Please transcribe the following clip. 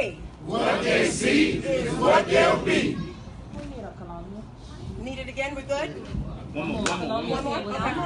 say. What they see is what they'll be. Need it again? We're good? One more, one more, one more. One more? Okay.